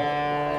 Música